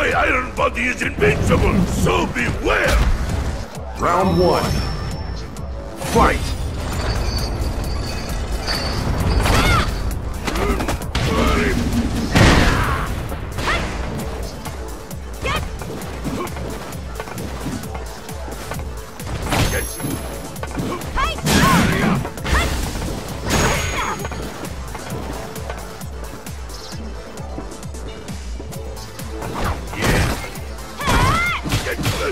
My iron Body is invincible, so beware! Round one. Fight!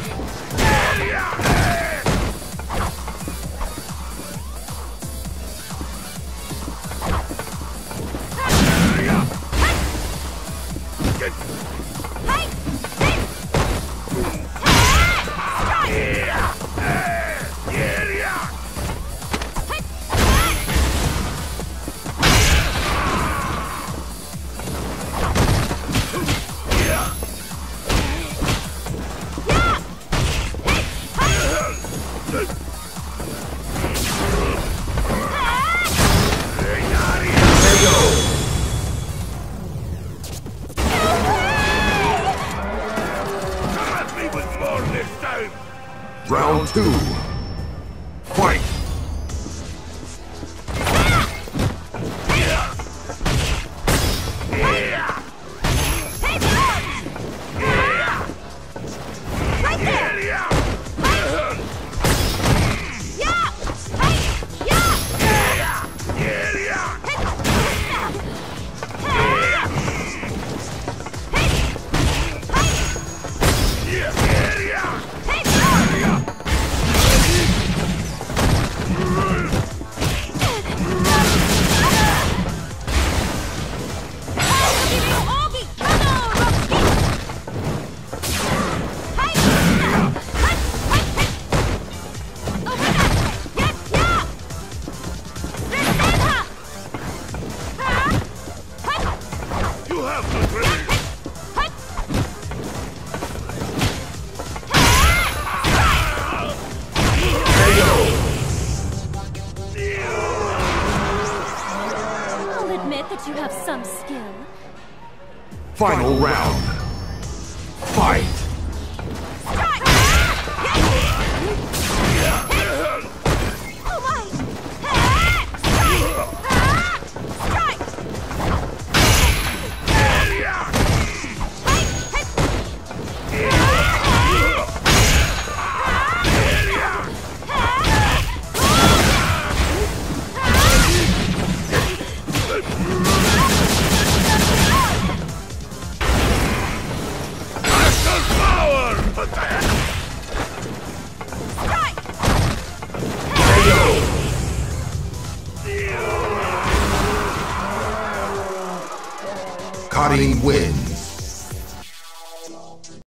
Come Round two. That you have some skill. Final round. Fight! Karin wins.